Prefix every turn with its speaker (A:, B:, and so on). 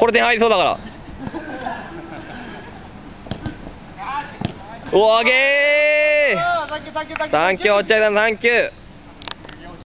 A: これ点入りそうだから。おあげー。
B: サンキューサンキューサンキュー。
A: さんサンキュー。